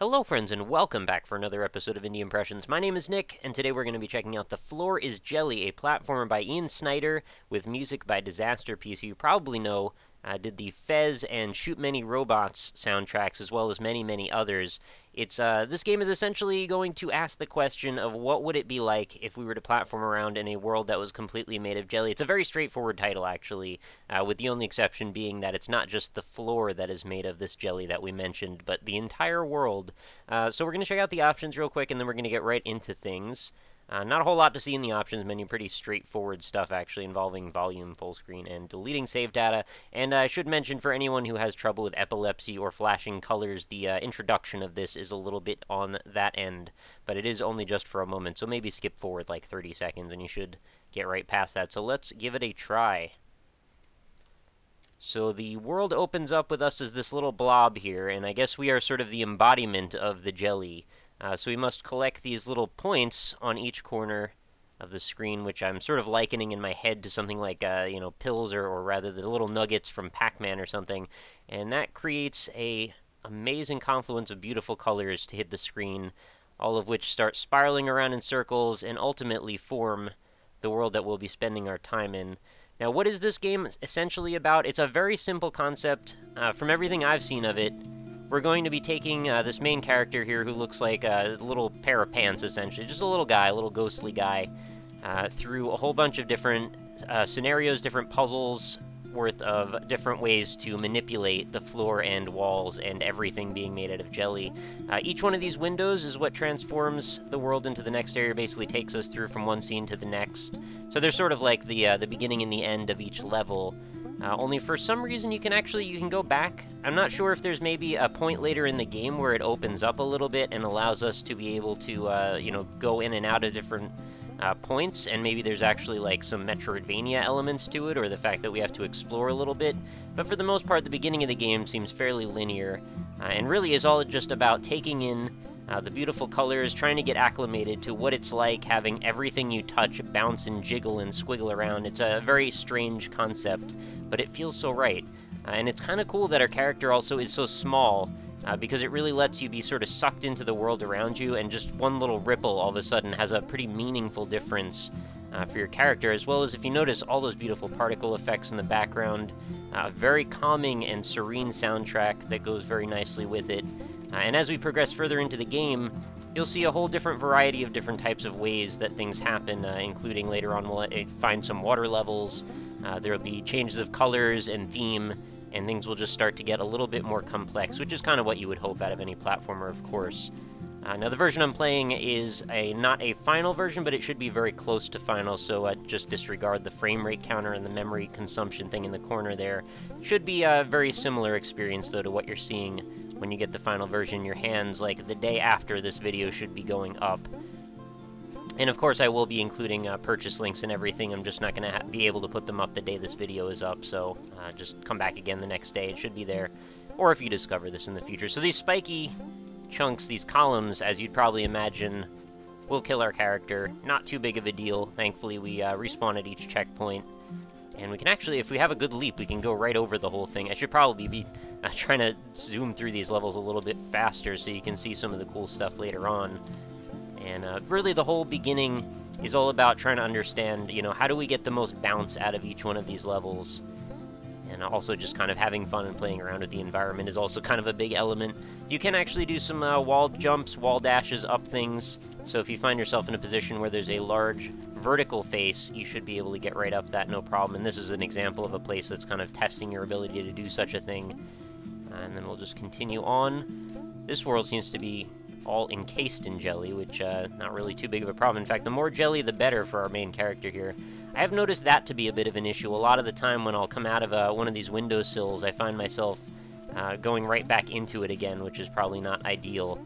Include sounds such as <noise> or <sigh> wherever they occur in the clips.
Hello, friends, and welcome back for another episode of Indie Impressions. My name is Nick, and today we're going to be checking out The Floor is Jelly, a platformer by Ian Snyder with music by Disasterpeace, who you probably know uh, did the Fez and Shoot Many Robots soundtracks, as well as many, many others. It's uh, this game is essentially going to ask the question of what would it be like if we were to platform around in a world that was completely made of jelly. It's a very straightforward title, actually, uh, with the only exception being that it's not just the floor that is made of this jelly that we mentioned, but the entire world. Uh, so we're going to check out the options real quick, and then we're going to get right into things. Uh, not a whole lot to see in the options menu, pretty straightforward stuff actually involving volume, full screen, and deleting save data. And I should mention for anyone who has trouble with epilepsy or flashing colors, the uh, introduction of this is a little bit on that end, but it is only just for a moment, so maybe skip forward like 30 seconds and you should get right past that. So let's give it a try. So the world opens up with us as this little blob here, and I guess we are sort of the embodiment of the jelly. Uh, so we must collect these little points on each corner of the screen, which I'm sort of likening in my head to something like, uh, you know, pills, or, or rather the little nuggets from Pac-Man or something. And that creates a amazing confluence of beautiful colors to hit the screen, all of which start spiraling around in circles and ultimately form the world that we'll be spending our time in. Now, what is this game essentially about? It's a very simple concept. Uh, from everything I've seen of it, we're going to be taking uh, this main character here who looks like a little pair of pants, essentially. Just a little guy, a little ghostly guy, uh, through a whole bunch of different uh, scenarios, different puzzles worth of different ways to manipulate the floor and walls and everything being made out of jelly. Uh, each one of these windows is what transforms the world into the next area, basically takes us through from one scene to the next. So they're sort of like the, uh, the beginning and the end of each level. Uh, only for some reason you can actually, you can go back. I'm not sure if there's maybe a point later in the game where it opens up a little bit and allows us to be able to, uh, you know, go in and out of different uh, points, and maybe there's actually like some Metroidvania elements to it, or the fact that we have to explore a little bit. But for the most part, the beginning of the game seems fairly linear, uh, and really is all just about taking in uh, the beautiful colors, trying to get acclimated to what it's like having everything you touch bounce and jiggle and squiggle around. It's a very strange concept, but it feels so right. Uh, and it's kind of cool that our character also is so small, uh, because it really lets you be sort of sucked into the world around you, and just one little ripple all of a sudden has a pretty meaningful difference uh, for your character, as well as if you notice all those beautiful particle effects in the background, uh, very calming and serene soundtrack that goes very nicely with it. Uh, and as we progress further into the game, you'll see a whole different variety of different types of ways that things happen, uh, including later on we'll uh, find some water levels, uh, there'll be changes of colors and theme, and things will just start to get a little bit more complex, which is kind of what you would hope out of any platformer, of course. Uh, now, the version I'm playing is a not a final version, but it should be very close to final, so uh, just disregard the frame rate counter and the memory consumption thing in the corner there. Should be a very similar experience, though, to what you're seeing when you get the final version in your hands, like the day after this video should be going up. And of course, I will be including uh, purchase links and everything. I'm just not going to be able to put them up the day this video is up, so uh, just come back again the next day. It should be there. Or if you discover this in the future. So these spiky chunks, these columns, as you'd probably imagine, will kill our character. Not too big of a deal. Thankfully, we uh, respawn at each checkpoint. And we can actually, if we have a good leap, we can go right over the whole thing. I should probably be uh, trying to zoom through these levels a little bit faster so you can see some of the cool stuff later on. And uh, really the whole beginning is all about trying to understand, you know, how do we get the most bounce out of each one of these levels? And also just kind of having fun and playing around with the environment is also kind of a big element. You can actually do some uh, wall jumps, wall dashes up things. So if you find yourself in a position where there's a large vertical face, you should be able to get right up that no problem. And this is an example of a place that's kind of testing your ability to do such a thing. And then we'll just continue on. This world seems to be all encased in jelly, which, uh, not really too big of a problem. In fact, the more jelly, the better for our main character here. I have noticed that to be a bit of an issue. A lot of the time when I'll come out of uh, one of these windowsills, I find myself uh, going right back into it again, which is probably not ideal.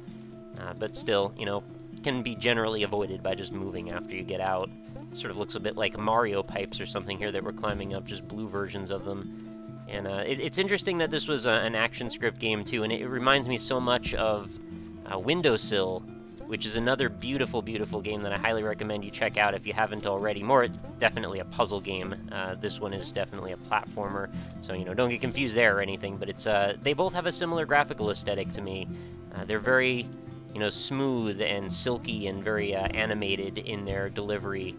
Uh, but still, you know, can be generally avoided by just moving after you get out. Sort of looks a bit like Mario pipes or something here that we're climbing up, just blue versions of them. And uh, it, it's interesting that this was a, an action script game too, and it, reminds me so much of uh, Windosill, which is another beautiful, beautiful game that I highly recommend you check out if you haven't already. More definitely a puzzle game. Uh, this one is definitely a platformer, so you know don't get confused there or anything. But it's uh, they both have a similar graphical aesthetic to me. Uh, they're very you know smooth and silky and very uh, animated in their delivery.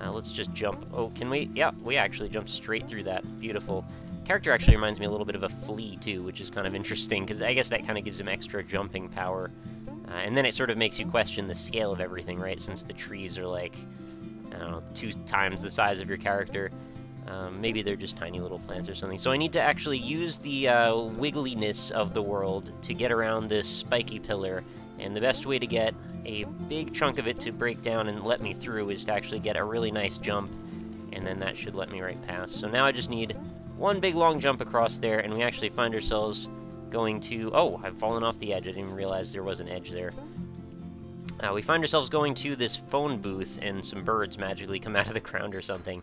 Uh, let's just jump. Oh, can we? Yeah, we actually jumped straight through that. Beautiful. Character actually reminds me a little bit of a flea, too, which is kind of interesting, because I guess that kind of gives him extra jumping power. Uh, and then it sort of makes you question the scale of everything, right? Since the trees are like, I don't know, two times the size of your character. Um, maybe they're just tiny little plants or something. So I need to actually use the uh, wiggliness of the world to get around this spiky pillar. And the best way to get a big chunk of it to break down and let me through is to actually get a really nice jump. And then that should let me right past. So now I just need one big long jump across there, and we actually find ourselves going to... Oh, I've fallen off the edge. I didn't realize there was an edge there. Uh, we find ourselves going to this phone booth, and some birds magically come out of the ground or something.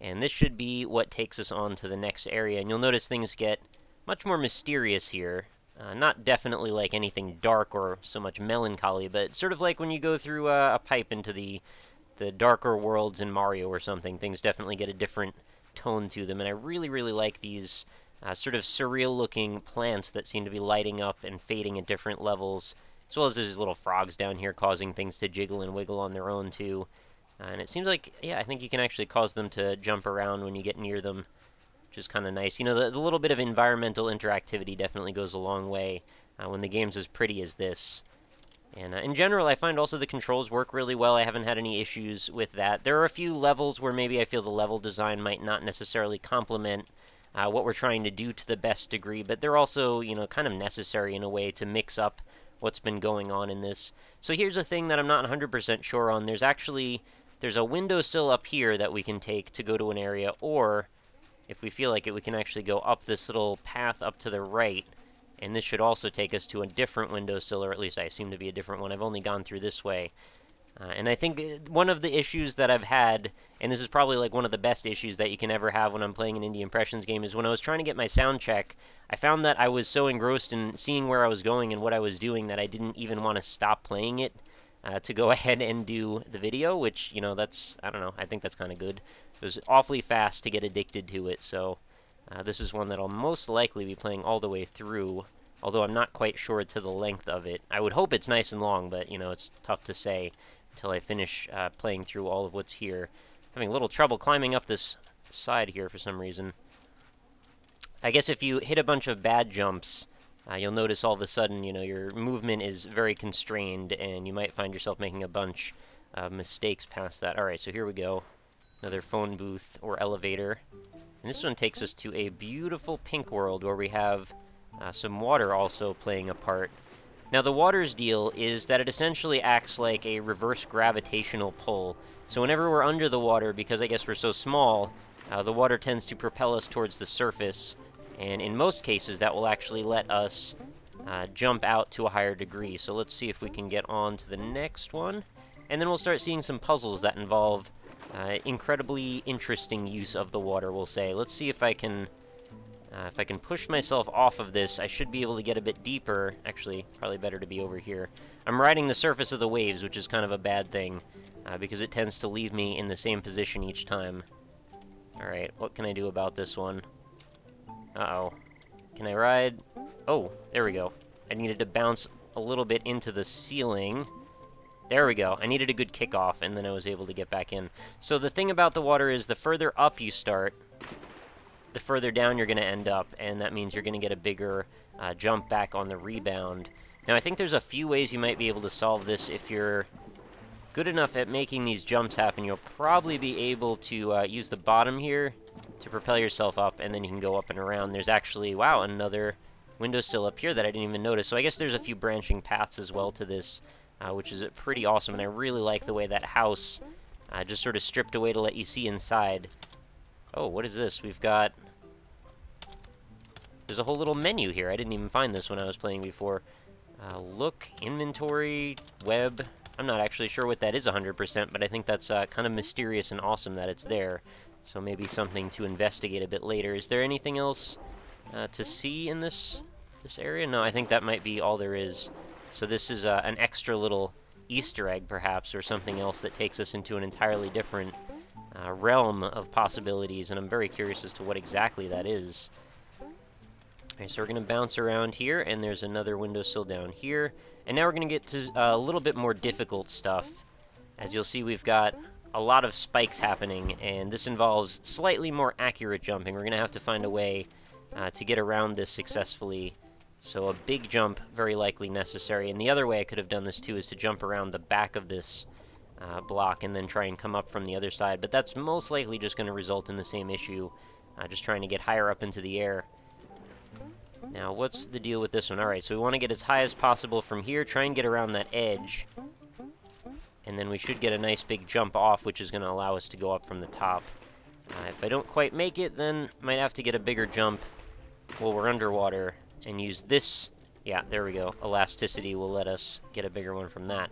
And this should be what takes us on to the next area. And you'll notice things get much more mysterious here. Uh, not definitely like anything dark or so much melancholy, but sort of like when you go through a, a pipe into the the darker worlds in Mario or something. Things definitely get a different tone to them, and I really, really like these uh, sort of surreal-looking plants that seem to be lighting up and fading at different levels, as well as these little frogs down here causing things to jiggle and wiggle on their own, too. Uh, and it seems like, yeah, I think you can actually cause them to jump around when you get near them, which is kind of nice. You know, the, the, little bit of environmental interactivity definitely goes a long way uh, when the game's as pretty as this. And uh, in general, I find also the controls work really well. I haven't had any issues with that. There are a few levels where maybe I feel the level design might not necessarily complement uh, what we're trying to do to the best degree, but they're also, you know, kind of necessary in a way to mix up what's been going on in this. So here's a thing that I'm not 100% sure on. There's actually, there's a windowsill up here that we can take to go to an area, or if we feel like it, we can actually go up this little path up to the right and this should also take us to a different windowsill, or at least I seem to be a different one. I've only gone through this way. Uh, and I think uh, one of the issues that I've had, and this is probably like one of the best issues that you can ever have when I'm playing an Indie Impressions game, is when I was trying to get my sound check, I found that I was so engrossed in seeing where I was going and what I was doing that I didn't even want to stop playing it uh, to go <laughs> ahead and do the video, which, you know, that's, I don't know, I think that's kind of good. It was awfully fast to get addicted to it, so uh, this is one that I'll most likely be playing all the way through, although I'm not quite sure to the length of it. I would hope it's nice and long, but, you know, it's tough to say until I finish uh, playing through all of what's here. Having a little trouble climbing up this side here for some reason. I guess if you hit a bunch of bad jumps, uh, you'll notice all of a sudden, you know, your movement is very constrained, and you might find yourself making a bunch of mistakes past that. Alright, so here we go. Another phone booth or elevator. And this one takes us to a beautiful pink world where we have uh, some water also playing a part. Now the water's deal is that it essentially acts like a reverse gravitational pull. So whenever we're under the water, because I guess we're so small, uh, the water tends to propel us towards the surface. And in most cases, that will actually let us uh, jump out to a higher degree. So let's see if we can get on to the next one. And then we'll start seeing some puzzles that involve uh, incredibly interesting use of the water, we'll say. Let's see if I can... Uh, if I can push myself off of this, I should be able to get a bit deeper. Actually, probably better to be over here. I'm riding the surface of the waves, which is kind of a bad thing, uh, because it tends to leave me in the same position each time. Alright, what can I do about this one? Uh-oh. Can I ride? Oh, there we go. I needed to bounce a little bit into the ceiling. There we go. I needed a good kickoff, and then I was able to get back in. So the thing about the water is the further up you start, the further down you're going to end up, and that means you're going to get a bigger uh, jump back on the rebound. Now, I think there's a few ways you might be able to solve this if you're good enough at making these jumps happen. You'll probably be able to uh, use the bottom here to propel yourself up, and then you can go up and around. There's actually, wow, another windowsill up here that I didn't even notice. So I guess there's a few branching paths as well to this uh, which is pretty awesome, and I really like the way that house uh, just sort of stripped away to let you see inside. Oh, what is this? We've got... There's a whole little menu here. I didn't even find this when I was playing before. Uh, look, inventory, web. I'm not actually sure what that is 100%, but I think that's uh, kind of mysterious and awesome that it's there. So maybe something to investigate a bit later. Is there anything else uh, to see in this this area? No, I think that might be all there is. So this is uh, an extra little Easter egg, perhaps, or something else that takes us into an entirely different uh, realm of possibilities, and I'm very curious as to what exactly that is. Okay, so we're going to bounce around here, and there's another windowsill down here. And now we're going to get to uh, a little bit more difficult stuff. As you'll see, we've got a lot of spikes happening, and this involves slightly more accurate jumping. We're going to have to find a way uh, to get around this successfully. So a big jump, very likely necessary. And the other way I could have done this too is to jump around the back of this uh, block and then try and come up from the other side. But that's most likely just going to result in the same issue, uh, just trying to get higher up into the air. Now, what's the deal with this one? Alright, so we want to get as high as possible from here, try and get around that edge. And then we should get a nice big jump off, which is going to allow us to go up from the top. Uh, if I don't quite make it, then might have to get a bigger jump while we're underwater and use this. Yeah, there we go. Elasticity will let us get a bigger one from that.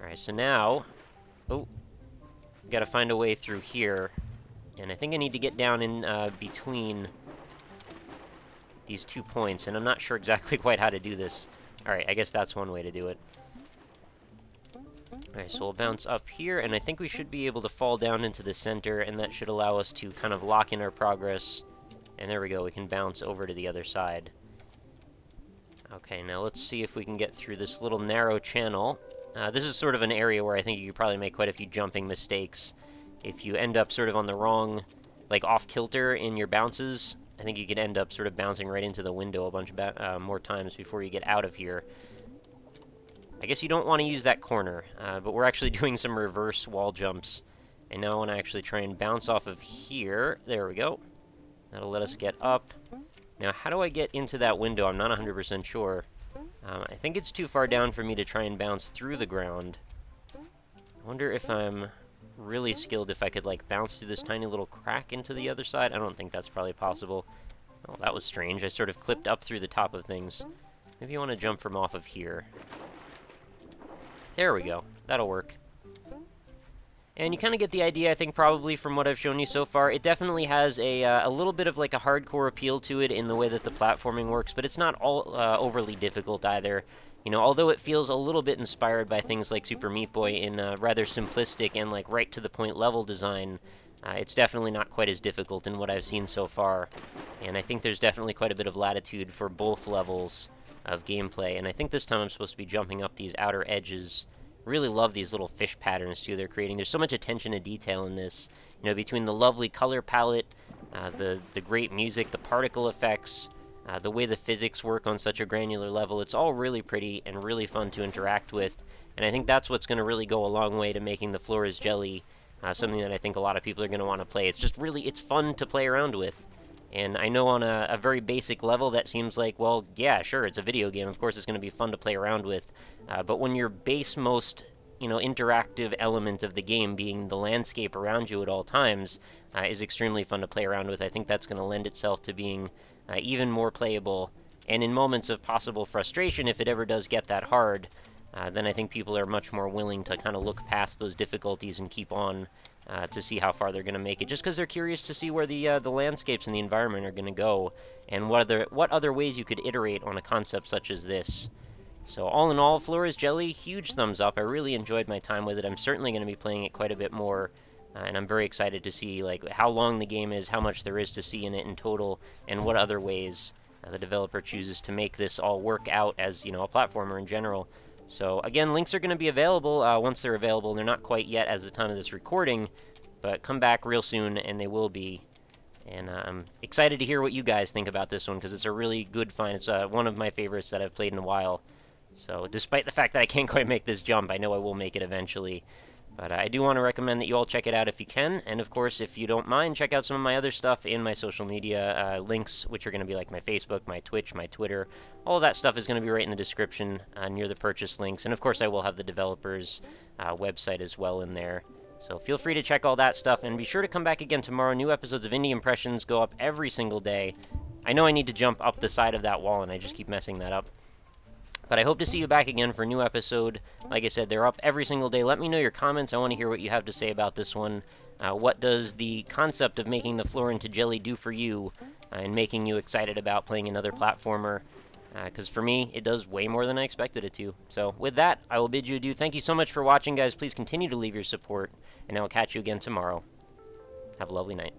Alright, so now... Oh, got to find a way through here. And I think I need to get down in uh, between these two points, and I'm not sure exactly <laughs> quite how to do this. Alright, I guess that's one way to do it. Alright, so we'll bounce up here, and I think we should be able to fall down into the center, and that should allow us to kind of lock in our progress. And there we go, we can bounce over to the other side. Okay, now let's see if we can get through this little narrow channel. Uh, this is sort of an area where I think you could probably make quite a few jumping mistakes. If you end up sort of on the wrong, like off-kilter in your bounces, I think you could end up sort of bouncing right into the window a bunch uh, more times before you get out of here. I guess you don't want to use that corner, uh, but we're actually <laughs> doing some reverse wall jumps. And now I want to actually try and bounce off of here. There we go. That'll let us get up. Now, how do I get into that window? I'm not 100% sure. Um, I think it's too far down for me to try and bounce through the ground. I wonder if I'm really skilled if I could, like, bounce through this tiny little crack into the other side. I don't think that's probably possible. Oh, that was strange. I sort of clipped up through the top of things. Maybe I want to jump from off of here. There we go. That'll work. And you kind of get the idea, I think, probably from what I've shown you so far. It definitely has a, uh, a little bit of like a hardcore appeal to it in the way that the platforming works, but it's not all uh, overly difficult either. You know, although it feels a little bit inspired by things like Super Meat Boy in a rather simplistic and like right to the point level design, uh, it's definitely not quite as difficult in what I've seen so far. And I think there's definitely quite a bit of latitude for both levels of gameplay. And I think this time I'm supposed to be jumping up these outer edges. Really love these little fish patterns, too, they're creating. There's so much attention to detail in this. You know, between the lovely color palette, uh, the, the great music, the particle effects, uh, the way the physics work on such a granular level, it's all really pretty and really fun to interact with. And I think that's what's going to really go a long way to making the Floor is Jelly uh, something that I think a lot of people are going to want to play. It's just really, it's fun to play around with. And I know on a, a, very basic level that seems like, well, yeah, sure, it's a video game. Of course, it's going to be fun to play around with. Uh, but when your base most, you know, interactive element of the game being the landscape around you at all times uh, is extremely fun to play around with, I think that's going to lend itself to being uh, even more playable. And in moments of possible frustration, if it ever does get that hard, uh, then I think people are much more willing to kind of look past those difficulties and keep on uh, to see how far they're going to make it, just because they're curious to see where the uh, the landscapes and the environment are going to go, and what other what other ways you could iterate on a concept such as this. So all in all, Floor is Jelly, huge thumbs up. I really enjoyed my time with it. I'm certainly going to be playing it quite a bit more, uh, and I'm very excited to see like how long the game is, how much there is to see in it in total, and what other ways uh, the developer chooses to make this all work out as you know a platformer in general. So again, links are going to be available uh, once they're available. They're not quite yet as the time of this recording, but come back real soon, and they will be. And uh, I'm excited to hear what you guys think about this one, because it's a really good find. It's uh, one of my favorites that I've played in a while. So despite the fact that I can't <laughs> quite make this jump, I know I will make it eventually. But uh, I do want to recommend that you all check it out if you can. And of course, if you don't mind, check out some of my other stuff in my social media uh, links, which are going to be like my Facebook, my Twitch, my Twitter. All that stuff is going to be right in the description uh, near the purchase links. And of course, I will have the developer's uh, website as well in there. So feel free to check all that stuff. And be sure to come back again tomorrow. New episodes of Indie Impressions go up every single day. I know I need to jump up the side of that wall, and I just keep messing that up. But I hope to see you back again for a new episode. Like I said, they're up every single day. Let me know your comments. I want to hear what you have to say about this one. Uh, what does the concept of making the floor into jelly do for you uh, and making you excited about playing another platformer? Because uh, for me, it does way more than I expected it to. So with that, I will bid you adieu. Thank you so much for watching, guys. Please continue to leave your support, and I will catch you again tomorrow. Have a lovely night.